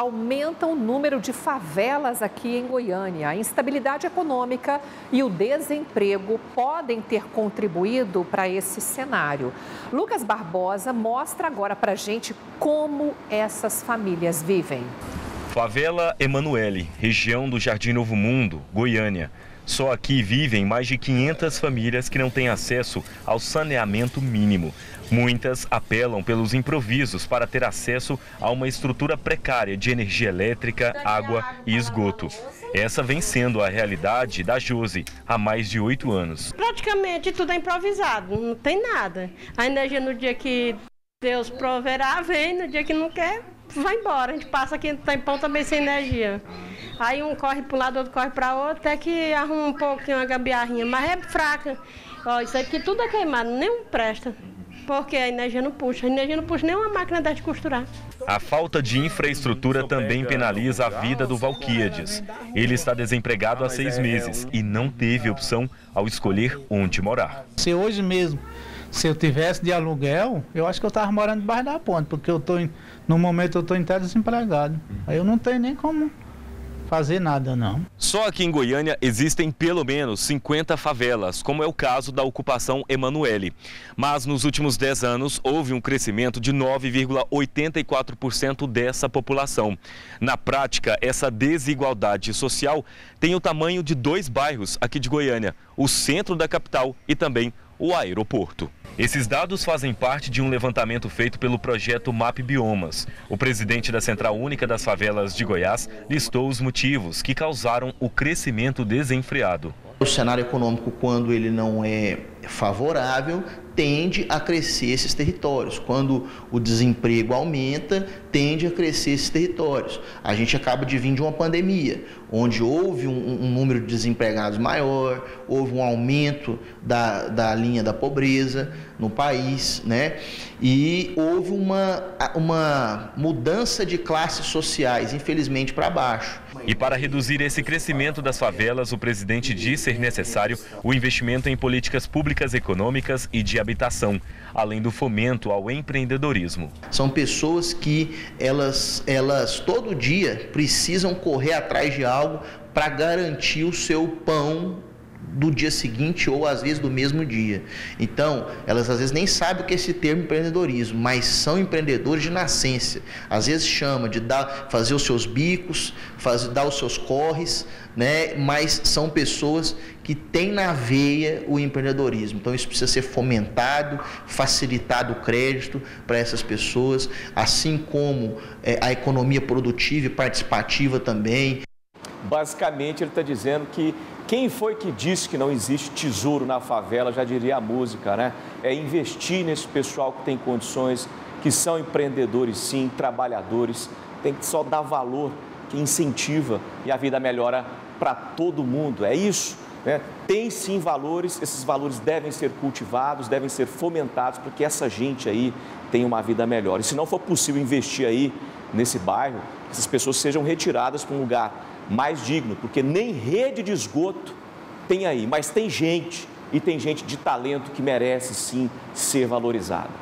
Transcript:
Aumenta o número de favelas aqui em Goiânia. A instabilidade econômica e o desemprego podem ter contribuído para esse cenário. Lucas Barbosa mostra agora para a gente como essas famílias vivem. Favela Emanuele, região do Jardim Novo Mundo, Goiânia. Só aqui vivem mais de 500 famílias que não têm acesso ao saneamento mínimo. Muitas apelam pelos improvisos para ter acesso a uma estrutura precária de energia elétrica, água e esgoto. Essa vem sendo a realidade da Josi há mais de oito anos. Praticamente tudo é improvisado, não tem nada. A energia no dia que Deus proverá, vem, no dia que não quer, vai embora. A gente passa aqui no tempão também sem energia. Aí um corre para um lado, outro corre para outro, até que arruma um pouquinho uma gambiarrinha, mas é fraca. Ó, isso aqui tudo é queimado, nem presta. Porque a energia não puxa. A energia não puxa nem uma máquina de costurar. A falta de infraestrutura também penaliza a vida do Valquíades. Ele está desempregado há seis meses e não teve opção ao escolher onde morar. Se hoje mesmo, se eu tivesse de aluguel, eu acho que eu estava morando debaixo da ponte, porque eu tô em, no momento eu estou inteiro desempregado. Aí eu não tenho nem como fazer nada, não. Só aqui em Goiânia existem pelo menos 50 favelas, como é o caso da ocupação Emanuele. Mas nos últimos 10 anos houve um crescimento de 9,84% dessa população. Na prática, essa desigualdade social tem o tamanho de dois bairros aqui de Goiânia, o centro da capital e também o aeroporto. Esses dados fazem parte de um levantamento feito pelo projeto MAP Biomas. O presidente da Central Única das Favelas de Goiás listou os motivos que causaram o crescimento desenfreado. O cenário econômico, quando ele não é favorável, tende a crescer esses territórios. Quando o desemprego aumenta, tende a crescer esses territórios. A gente acaba de vir de uma pandemia, onde houve um, um número de desempregados maior, houve um aumento da, da linha da pobreza no país, né? E houve uma, uma mudança de classes sociais, infelizmente, para baixo. E para reduzir esse crescimento das favelas, o presidente diz ser necessário o investimento em políticas públicas econômicas e de habitação, além do fomento ao empreendedorismo. São pessoas que elas, elas todo dia precisam correr atrás de algo para garantir o seu pão do dia seguinte ou às vezes do mesmo dia. Então, elas às vezes nem sabem o que é esse termo empreendedorismo, mas são empreendedores de nascença. Às vezes chama de dar, fazer os seus bicos, fazer, dar os seus corres, né? Mas são pessoas que têm na veia o empreendedorismo. Então, isso precisa ser fomentado, facilitado o crédito para essas pessoas, assim como é, a economia produtiva e participativa também. Basicamente, ele está dizendo que quem foi que disse que não existe tesouro na favela, já diria a música, né? É investir nesse pessoal que tem condições, que são empreendedores sim, trabalhadores, tem que só dar valor, que incentiva e a vida melhora para todo mundo. É isso. Né? Tem sim valores, esses valores devem ser cultivados, devem ser fomentados para que essa gente aí tenha uma vida melhor. E se não for possível investir aí nesse bairro, essas pessoas sejam retiradas para um lugar mais digno, porque nem rede de esgoto tem aí, mas tem gente e tem gente de talento que merece sim ser valorizada.